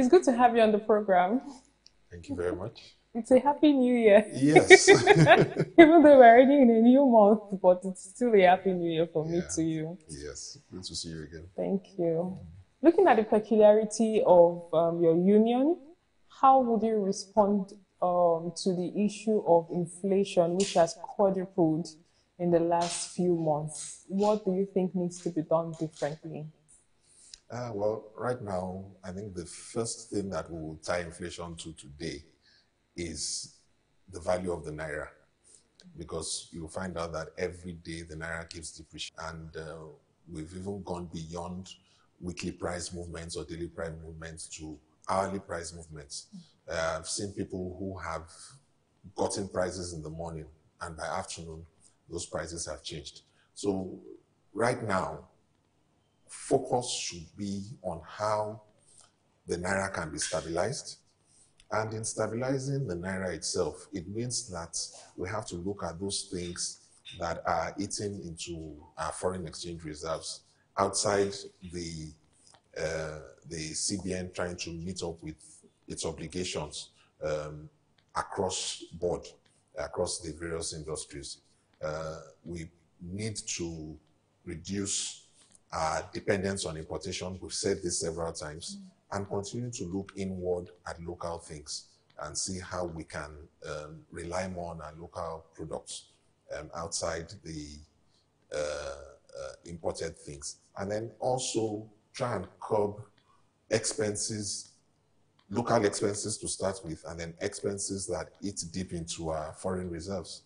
It's good to have you on the program. Thank you very much. It's a happy new year. Yes. Even though we're already in a new month, but it's still a happy new year for me Yeah. to you. yes. Good to see you again. Thank you. Looking at the peculiarity of um, your union, how would you respond um, to the issue of inflation, which has quadrupled in the last few months? What do you think needs to be done differently? Uh, well, right now, I think the first thing that we will tie inflation to today is the value of the naira, because you'll find out that every day the naira keeps depreciating, and uh, we've even gone beyond weekly price movements or daily price movements to hourly price movements. Uh, I've seen people who have gotten prices in the morning, and by afternoon, those prices have changed. So, right now, focus should be on how the naira can be stabilized. And in stabilizing the naira itself, it means that we have to look at those things that are eating into our foreign exchange reserves outside the uh, the CBN trying to meet up with its obligations um, across board, across the various industries. Uh, we need to reduce our dependence on importation. We've said this several times, and continue to look inward at local things and see how we can um, rely more on our local products um, outside the uh, uh, imported things. And then also try and curb expenses, local expenses to start with, and then expenses that eat deep into our foreign reserves.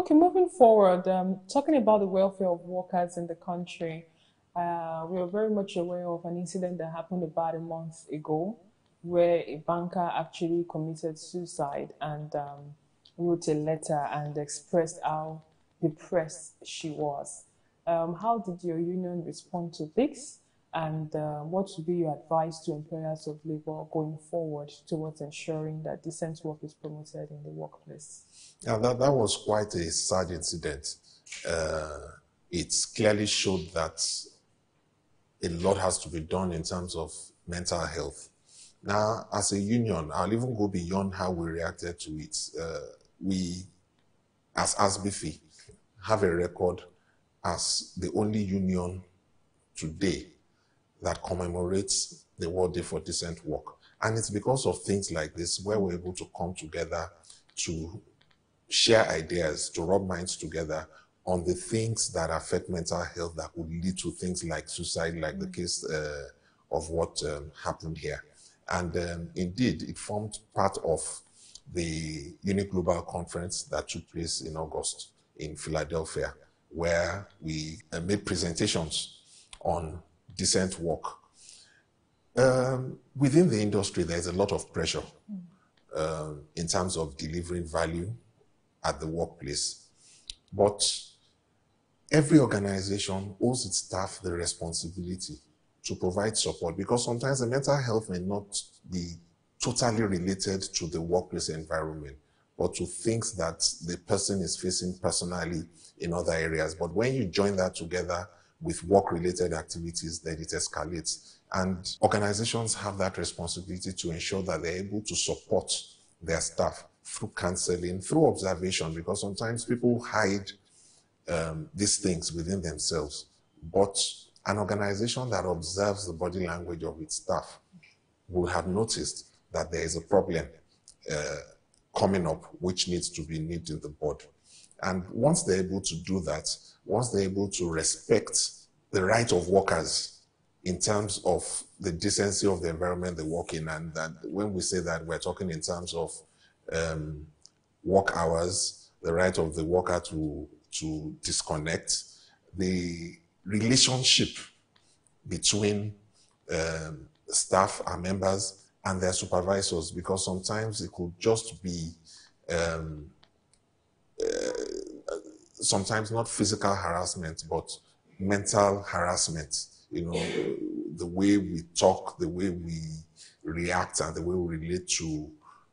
Okay, moving forward, um, talking about the welfare of workers in the country, uh, we are very much aware of an incident that happened about a month ago where a banker actually committed suicide and um, wrote a letter and expressed how depressed she was. Um, how did your union respond to this? And uh, what would be your advice to employers of labor going forward towards ensuring that decent work is promoted in the workplace? Yeah, that, that was quite a sad incident. Uh, it clearly showed that a lot has to be done in terms of mental health. Now, as a union, I'll even go beyond how we reacted to it. Uh, we, as ASSBIFI, have a record as the only union today that commemorates the World Day for Decent Work. And it's because of things like this where we're able to come together to share ideas, to rub minds together on the things that affect mental health that could lead to things like suicide, like the case uh, of what um, happened here. And um, indeed, it formed part of the UNI Global Conference that took place in August in Philadelphia, where we uh, made presentations on decent work. Um, within the industry, there's a lot of pressure um, in terms of delivering value at the workplace. But every organization owes its staff the responsibility to provide support because sometimes the mental health may not be totally related to the workplace environment, but to things that the person is facing personally in other areas. But when you join that together with work related activities, then it escalates. And organizations have that responsibility to ensure that they're able to support their staff through counseling, through observation, because sometimes people hide um, these things within themselves. But an organization that observes the body language of its staff will have noticed that there is a problem uh, coming up which needs to be nipped in the bud. And once they're able to do that, once they're able to respect the right of workers in terms of the decency of the environment they work in, and that when we say that, we're talking in terms of um, work hours, the right of the worker to to disconnect, the relationship between um, staff and members and their supervisors, because sometimes it could just be um, sometimes not physical harassment, but mental harassment. You know, the way we talk, the way we react, and the way we relate to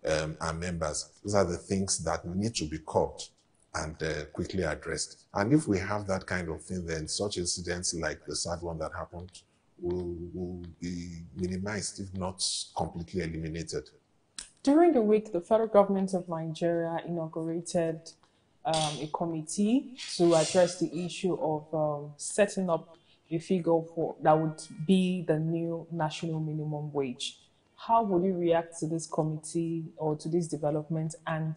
um, our members. Those are the things that need to be caught and uh, quickly addressed. And if we have that kind of thing, then such incidents like the sad one that happened will, will be minimized, if not completely eliminated. During the week, the federal government of Nigeria inaugurated um, a committee to address the issue of um, setting up a figure for that would be the new national minimum wage. How would you react to this committee or to this development? And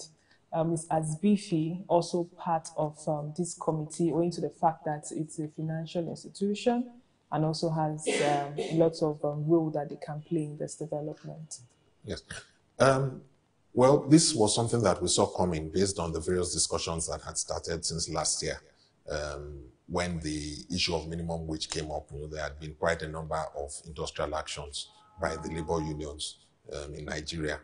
um, is ASSBIFI also part of um, this committee, owing to the fact that it's a financial institution and also has um, lots of um, role that they can play in this development? Yes. Um, well, this was something that we saw coming based on the various discussions that had started since last year. Um, when the issue of minimum wage came up, you know, there had been quite a number of industrial actions by the labor unions um, in Nigeria.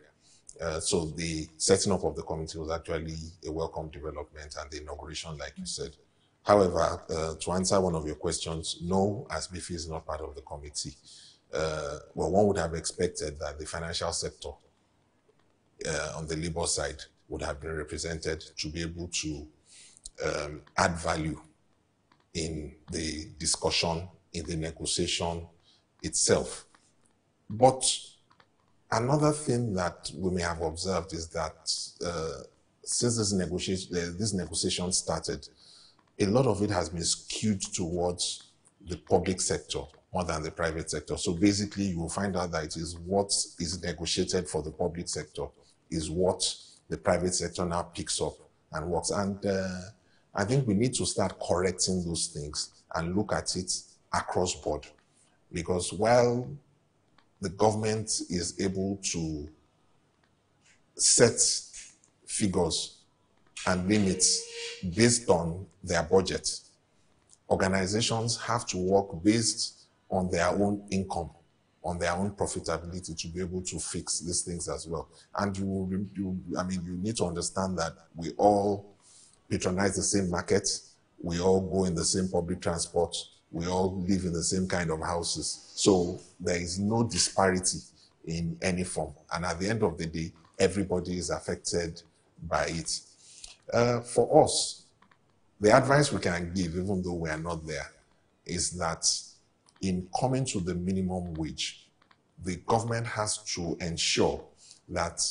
Uh, so the setting up of the committee was actually a welcome development and the inauguration, like you said. However, uh, to answer one of your questions, no, ASSBIFI is not part of the committee. Uh, well, one would have expected that the financial sector uh, on the labor side would have been represented to be able to um, add value in the discussion, in the negotiation itself. But another thing that we may have observed is that uh, since this negotiation, uh, this negotiation started, a lot of it has been skewed towards the public sector more than the private sector. So basically, you will find out that it is what is negotiated for the public sector is what the private sector now picks up and works. And uh, I think we need to start correcting those things and look at it across board. Because while the government is able to set figures and limits based on their budget, organizations have to work based on their own income on their own profitability to be able to fix these things as well. And you, you, I mean, you need to understand that we all patronize the same market, we all go in the same public transport, we all live in the same kind of houses. So there is no disparity in any form. And at the end of the day, everybody is affected by it. Uh, for us, the advice we can give, even though we are not there, is that in coming to the minimum wage, the government has to ensure that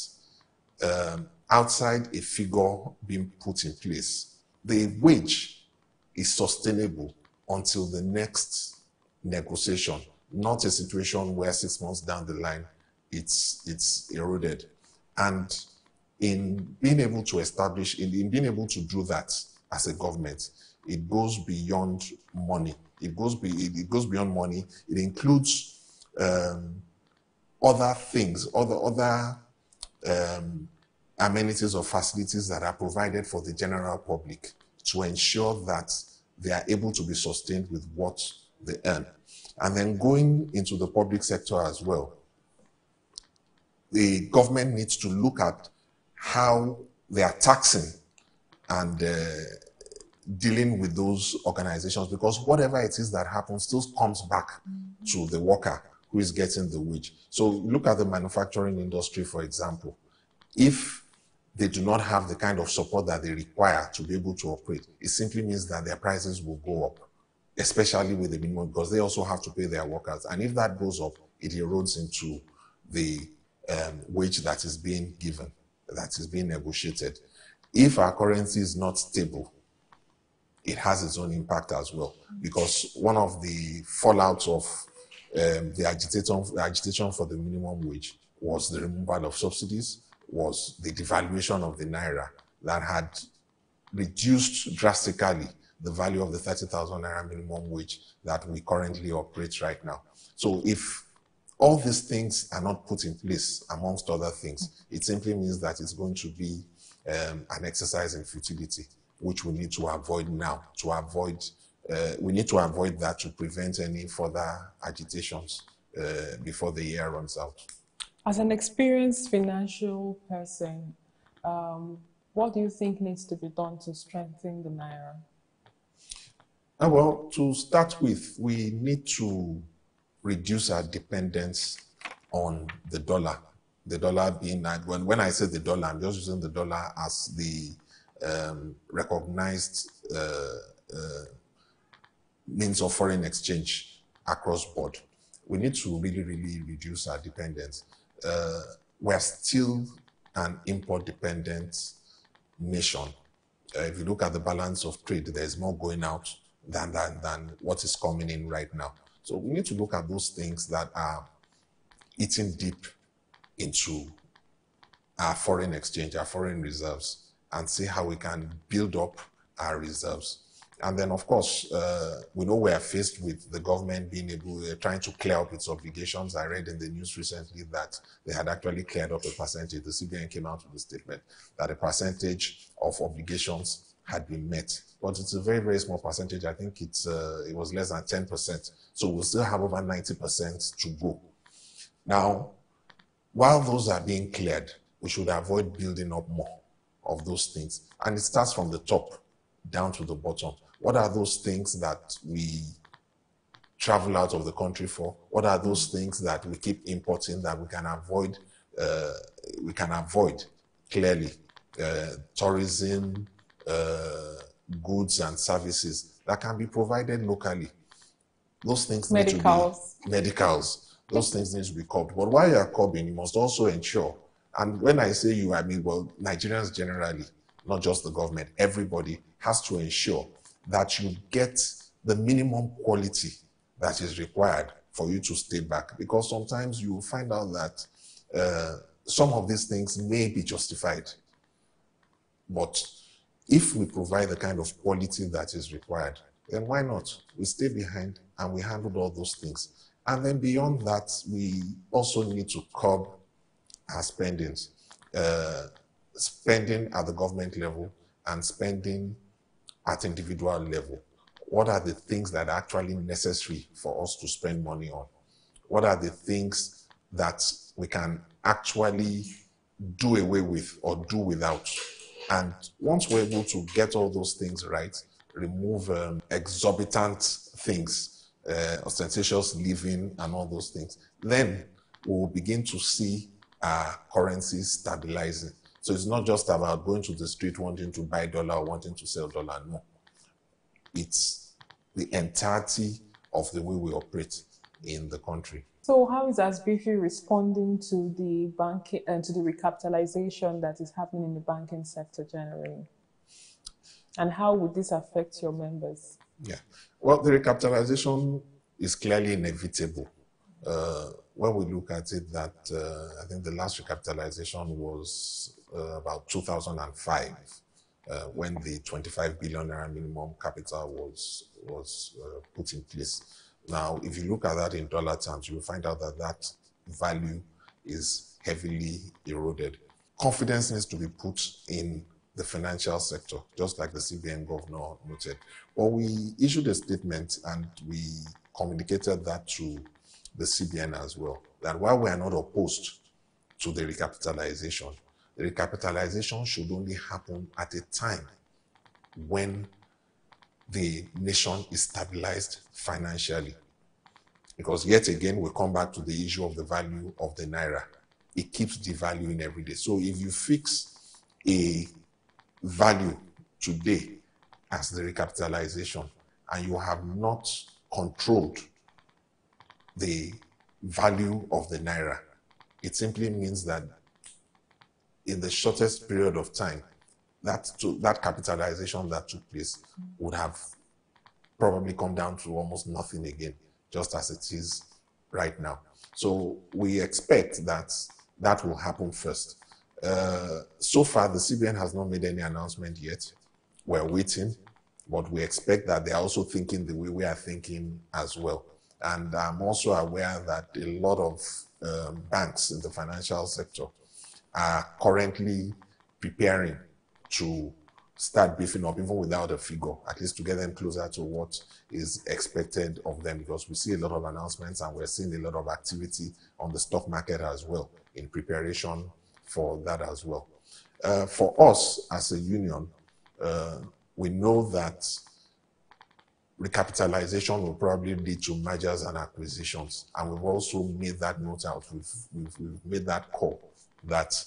um, outside a figure being put in place, the wage is sustainable until the next negotiation, not a situation where six months down the line it's it's eroded. And in being able to establish, in, in being able to do that as a government, it goes beyond money it goes, be, it goes beyond money. It includes um, other things, other, other um, amenities or facilities that are provided for the general public to ensure that they are able to be sustained with what they earn. And then going into the public sector as well, the government needs to look at how they are taxing and uh, dealing with those organizations because whatever it is that happens still comes back mm-hmm. to the worker who is getting the wage. So look at the manufacturing industry, for example. If they do not have the kind of support that they require to be able to operate, it simply means that their prices will go up, especially with the minimum, because they also have to pay their workers. And if that goes up, it erodes into the um, wage that is being given, that is being negotiated. If our currency is not stable, it has its own impact as well. Because one of the fallouts of um, the agitation, agitation for the minimum wage was the removal of subsidies, was the devaluation of the naira that had reduced drastically the value of the 30,000 naira minimum wage that we currently operate right now. So if all these things are not put in place, amongst other things, it simply means that it's going to be um, an exercise in futility which we need to avoid now to avoid uh, we need to avoid that to prevent any further agitations uh, before the year runs out. As an experienced financial person, um, what do you think needs to be done to strengthen the naira? Uh, well, to start with, we need to reduce our dependence on the dollar. The dollar being, when, when I say the dollar, I'm just using the dollar as the um, recognized uh, uh, means of foreign exchange across board. we need to really, really reduce our dependence. Uh, we're still an import-dependent nation. Uh, if you look at the balance of trade, there's more going out than, than, than what is coming in right now. So we need to look at those things that are eating deep into our foreign exchange, our foreign reserves, and see how we can build up our reserves. And then, of course, uh, we know we are faced with the government being able, uh, trying to clear up its obligations. I read in the news recently that they had actually cleared up a percentage. The CBN came out with a statement that a percentage of obligations had been met. But it's a very, very small percentage. I think it's, uh, it was less than 10%. So we'll still have over 90% to go. Now, while those are being cleared, we should avoid building up more of those things. And it starts from the top down to the bottom. What are those things that we travel out of the country for? What are those things that we keep importing that we can avoid? Uh, we can avoid clearly uh, tourism, uh, goods and services that can be provided locally. Those things medicals. need to be medicals. Those things need to be curbed. But while you are curbing, you must also ensure. And when I say you, I mean well Nigerians generally, not just the government. Everybody has to ensure that you get the minimum quality that is required for you to stay back. Because sometimes you will find out that uh, some of these things may be justified. But if we provide the kind of quality that is required, then why not? We stay behind and we handle all those things. And then beyond that, we also need to curb our spendings. Uh, spending at the government level and spending at individual level. What are the things that are actually necessary for us to spend money on? What are the things that we can actually do away with or do without? And once we're able to get all those things right, remove um, exorbitant things, uh, ostentatious living, and all those things, then we'll begin to see our currency stabilizing. So it's not just about going to the street wanting to buy dollar or wanting to sell dollar. No. It's the entirety of the way we operate in the country. So how is ASSBIFI responding to the banking and uh, to the recapitalization that is happening in the banking sector generally? And how would this affect your members? Yeah. Well, the recapitalization is clearly inevitable. Uh, when we look at it, that uh, I think the last recapitalization was uh, about 2005, uh, when the 25 billion naira minimum capital was was uh, put in place. Now, if you look at that in dollar terms, you will find out that that value is heavily eroded. Confidence needs to be put in the financial sector, just like the CBN governor noted. Well, we issued a statement and we communicated that to the CBN as well, that while we are not opposed to the recapitalization, the recapitalization should only happen at a time when the nation is stabilized financially. Because yet again, we come back to the issue of the value of the naira. It keeps devaluing every day. So if you fix a value today as the recapitalization and you have not controlled the value of the naira, it simply means that in the shortest period of time, that, to, that capitalization that took place would have probably come down to almost nothing again, just as it is right now. So we expect that that will happen first. Uh, so far, the CBN has not made any announcement yet. We're waiting, but we expect that they're also thinking the way we are thinking as well. And I'm also aware that a lot of um, banks in the financial sector are currently preparing to start beefing up even without a figure, at least to get them closer to what is expected of them because we see a lot of announcements and we're seeing a lot of activity on the stock market as well in preparation for that as well. Uh, for us as a union, uh, we know that recapitalization will probably lead to mergers and acquisitions. And we've also made that note out. We've, we've, we've made that call that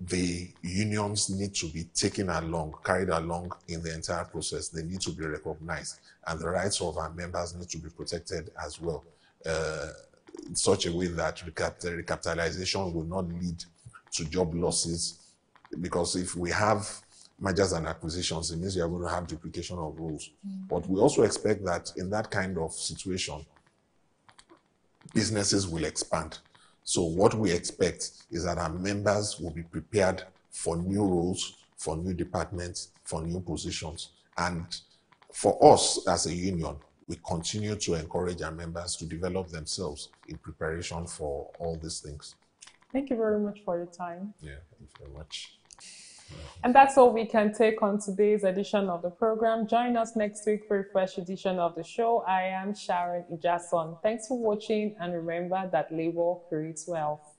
the unions need to be taken along, carried along in the entire process. They need to be recognized, and the rights of our members need to be protected as well. uh, in such a way that recapitalization will not lead to job losses. Because if we have mergers and acquisitions, it means you are going to have duplication of roles. Mm. But we also expect that in that kind of situation, businesses will expand. So what we expect is that our members will be prepared for new roles, for new departments, for new positions. And for us as a union, we continue to encourage our members to develop themselves in preparation for all these things. Thank you very much for your time. Yeah, thank you very much. And that's all we can take on today's edition of the program. Join us next week for a fresh edition of the show. I am Sharon Ijason. Thanks for watching and remember that labor creates wealth.